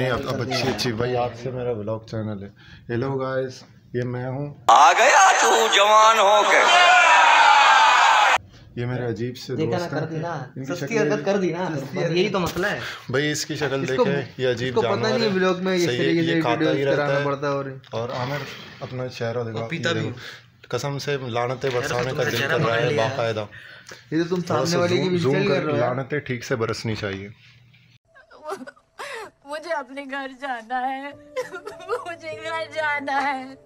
जी भाई आपसे मेरा ब्लॉग चैनल है। हेलो गाइस ये मैं हूँ। आ गया तू जवान होके। ये मेरे अजीब से दोस्त कर दी हैं ना। इनकी सस्ती शक्ल हरकत कर दी ना। यही तो मसला है। भाई इसकी शक्ल देखे ये अजीब इसको पता जानवर नहीं है। ब्लॉग में इस सही है, तरीके से ये खाता ही रहता है। पड़ता है और और आमिर अपना चेहरा देखो पीता भी कसम से लानते बरसाने का दिल कर रहा है बाकायदा। ये तो तुम सामने वाले की भी जूम कर हो। लानते ठीक से बरसनी चाहिए। अपने घर जाना है। मुझे घर जाना है।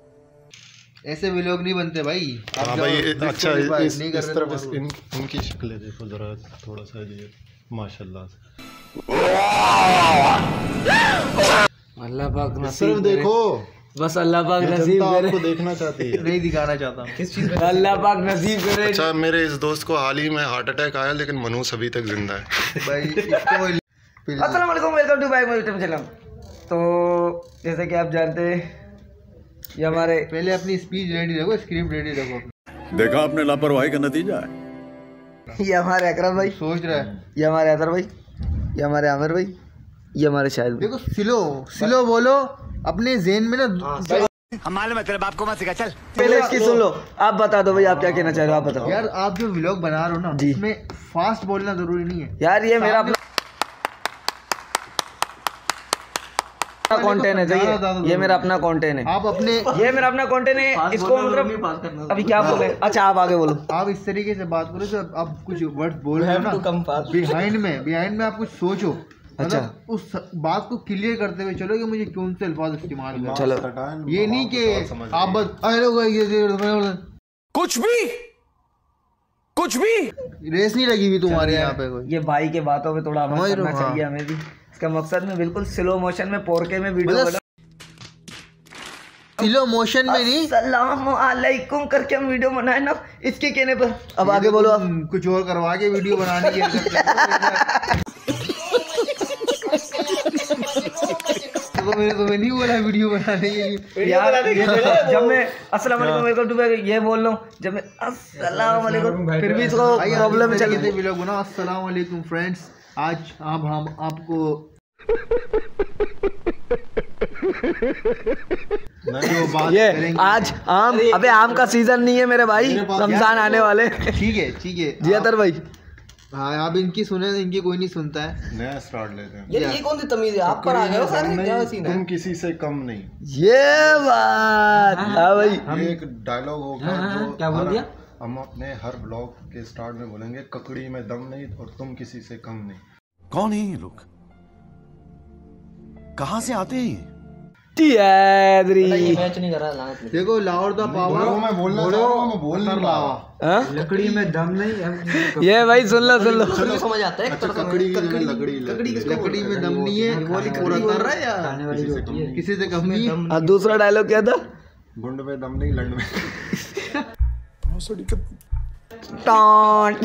ऐसे व्लॉग नहीं बनते भाई। आप हाँ भाई अच्छा भी इस नहीं इस तरफ़ इस- इन इनकी शक्लें देखो जरा थोड़ा सा ये माशाल्लाह से। अल्लाह पाक नसीब देखो। बस अल्लाह पाक नसीब करे। आपको देखना चाहती है। नहीं दिखाना चाहता किस चीज़ अल्लाह पाक नसीब करे। अच्छा मेरे इस दोस्त को हाल ही में हार्ट अटैक आया लेकिन मनूस अभी तक ज़िंदा है। भाई इसको अस्सलाम वालेकुम welcome to my YouTube channel तो जैसे कि आप जानते हैं ये हमारे पहले अपनी स्पीच रेडी रखो स्क्रिप्ट रेडी रखो देखा आपने लापरवाही का नतीजा है? ये हमारे अकरम भाई। सोच रहा है। ये हमारे अदर भाई। ये हमारे आमिर भाई। ये हमारे शायद भाई। देखो स्लो स्लो बोलो अपने जेन में ना हमारे मतलब बाप को मत सिखा चल। पहले इसकी सुन लो। आप बता दो भाई आप क्या कहना चाह रहे हो आप बताओ। यार आप जो व्लॉग बना रहे हो ना जी। इसमें फास्ट बोलना ज़रूरी नहीं है। यार ये मेरा है चाहिए ये मेरा अपना कंटेंट है। आप अपने ये मेरा अपना कंटेंट है इसको मतलब अभी क्या बोले? अच्छा आप आगे बोलो। आप इस तरीके से बात करो आप कुछ वर्ड बोल रहे हो ना बिहाइंड में बिहाइंड में आप कुछ सोचो। अच्छा। मतलब उस बात को क्लियर करते हुए चलो कि मुझे कौन से अल्फाज इस्तेमाल करना चलो। ये नहीं कि आप बस अरे कुछ भी! कुछ भी! रेस नहीं लगी हुई तुम्हारे यहाँ पे कोई। ये भाई के बातों पे थोड़ा समझ करना हाँ। चाहिए हमें भी। इसका मकसद में बिल्कुल स्लो मोशन में पोरके में वीडियो मतलब बना स्लो मोशन में नहीं। अस्सलाम वालेकुम करके हम वीडियो बनाए ना इसके कहने पर। अब आगे बोलो आप। कुछ और करवा के वीडियो बनाने की तो मैंने तुम्हें नहीं बोला वीडियो बनाने के लिए। यार जब मैं अस्सलाम वालेकुम वेलकम टू बैक ये बोल रहा हूँ जब मैं अस्सलाम वालेकुम फिर भी इसको प्रॉब्लम चल तरीके से व्लॉग बनाओ अस्सलाम वालेकुम फ्रेंड्स आज अब हम आपको जो बात ये आज आम अबे आम का सीज़न नहीं है मेरे भाई। रमज़ान आने वाले। ठीक है ठीक है। जी अतर भाई। हाँ आप इनकी सुने इनकी कोई नहीं सुनता है। नया स्टार्ट लेते हैं। ये कौन सी तमीज है? आप पर आ गए हो सारे? क्या सीन है? तुम किसी से कम नहीं। ये बात। हाँ भाई। ये एक डायलॉग होगा जो क्या बोल दिया? हम अपने हर ब्लॉग के स्टार्ट में बोलेंगे ककड़ी में दम नहीं और तुम किसी से कम नहीं. कौन है ये लोग? कहाँ से आते हैं देखो लाहौर दा पावा मैं बोलना बोल। नहीं रहा। हाँ? लकड़ी में दम नहीं ये भाई सुन लो सुन लो। समझ आता है अच्छा ककड़ी लकड़ी लकड़ी। में दम नहीं है और अतर किसी से कम नहीं? किसी से कम नहीं। दूसरा डायलॉग क्या था? गुंड में दम नहीं लंड में। टॉन्ट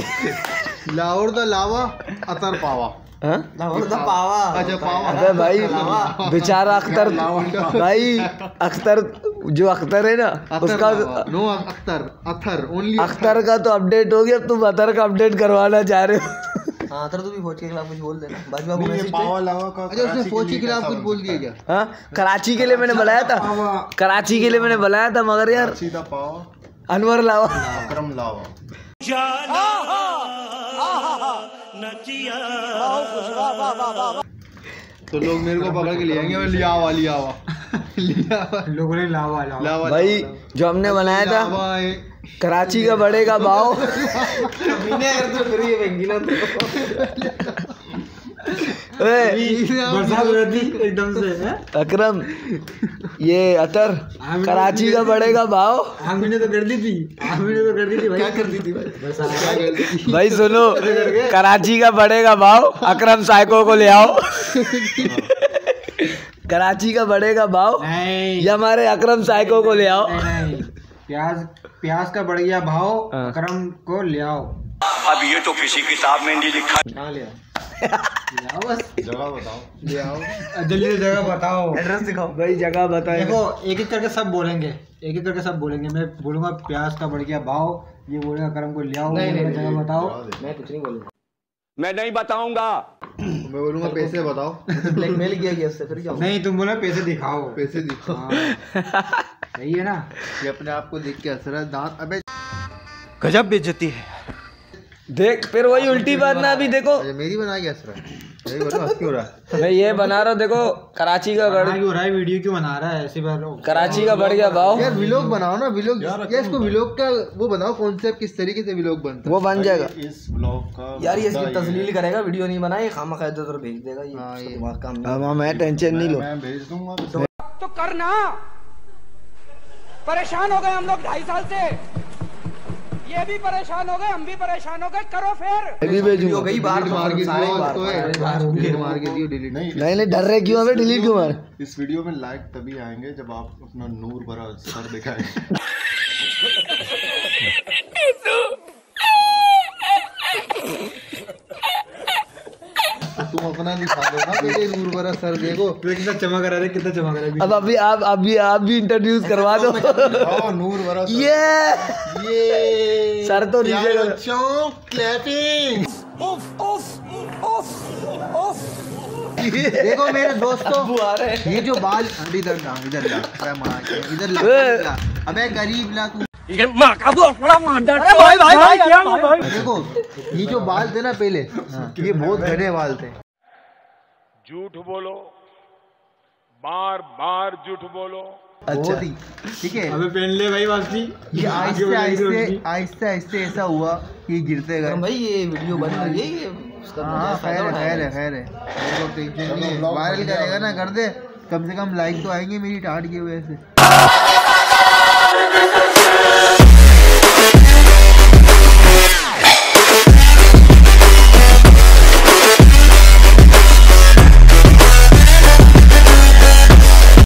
लाहौर दा लावा अतर पावा। हाँ? अच्छा पावा। भाई बेचारा अख्तर भाई अख्तर जो अख्तर है ना उसका no Akhtar other only Akhtar का तो अपडेट हो गया अब तुम अतर का अपडेट करवाना चाह रहे हो। का अच्छा कराची फौज के के लिए खिलाफ कुछ बोल दिया क्या? हाँ कराची के लिए मैंने बुलाया था। कराची के लिए मैंने बुलाया था मगर यार सीधा पावा। अनवर लावा। अकरम लावा। तो लोग मेरे को पकड़ के ले आएँगे लिया हुआ लिया हुआ। लिया लोगों ने लावा लावा। भाई जो हमने बनाया था। कराची का बढ़ेगा भाव एकदम से अकरम ये अतर कराची का बढ़ेगा भाव हमने तो कर दी थी हमने तो कर दी थी भाई क्या कर दी थी भाई भाई सुनो कराची का बढ़ेगा भाव अकरम साइको को ले आओ कराची का बढ़ेगा भाव ये हमारे अकरम साइको को ले आओ प्याज प्याज का बढ़ गया भाव हाँ। करम को ले आओ अब ये तो किसी किताब में नहीं लिखा जगह बताओ। जल्दी जगह बताओ। एड्रेस दिखाओ। भाई जगह बताए। देखो एक एक करके सब बोलेंगे। एक एक करके सब बोलेंगे। मैं बोलूँगा प्याज का बढ़ गया भाव। ये बोलेगा करम को ले आओ जगह बताओ। मैं कुछ नहीं बोलूँगा। मैं नहीं बताऊँगा। मैं बोलूँगा पैसे बताओ। ब्लैकमेल किया गया उससे फिर क्या नहीं तुम बोले पैसे दिखाओ। पैसे दिखाओ। सही है ना? ये अपने आप को देख के हंस रहा है दांत अबे गजब बेइज्जती है। देख फिर वही उल्टी बात ना अभी देखो। ये मेरी बना के हंस रहा है यही बोलो हंस क्यों रहा है। मैं ये बना रहा हूँ देखो कराची का बढ़ बना क्यों रहा है? वीडियो क्यों बना रहा है? ऐसी बात कराची का बढ़ गया भाव? यार व्लॉग बनाओ ना व्लॉग यार इसको व्लॉग का वो बनाओ कॉन्सेप्ट किस तरीके से व्लॉग बनता है? वो बन जाएगा। इस व्लॉग का यार ये इसकी तस्लील करेगा वीडियो नहीं बनाए खामा खा तो भेज देगा ये। हाँ, दिमाग काम हाँ। मैं टेंशन नहीं लो। मैं भेज दूँगा। तो करना। परेशान हो गए हम लोग ढाई साल से। ये भी परेशान हो गए हम भी परेशान हो गए करो फिर। हो गई बाहर डिलीट मार के सारे बाहर उसको बाहर- है मार के दियो डिलीट नहीं नहीं नहीं डर रहे क्यों? हमें डिलीट क्यों मार? इस वीडियो में लाइक तभी आएँगे जब आप अपना नूर भरा सर दिखाएँगे तो तुम अपना दिखा दो ना पहले नूर भरा सर देखो। कितना चमक रहा है कितना चमक रहा है अब अभी आप अभी आप भी इंट्रोड्यूस करवा दो। नूर भरा ये ये सर तो नीचे। बच्चों क्लैपिंग देखो मेरे दोस्तों आ रहे हैं। ये जो बाल इधर ला इधर ला अबे मार के इधर ला। अबे गरीब ला तू। भाई भाई भाई क्या भाई देखो ये जो बाल थे ना पहले ये बहुत घने बाल थे। झूठ बोलो बार बार झूठ बोलो। ही। ठीक है? पहन ले भाई वापसी। ये आहिस्ते आहिस्ते आहिस्ते आहिस्ते ऐसा हुआ कि गिरते गए। भाई ये वीडियो बन रही है ये हाँ खैर है खैर है खैर है। है वायरल करेगा ना कर दे। कम से कम लाइक तो आएँगे मेरी टाट की वजह से।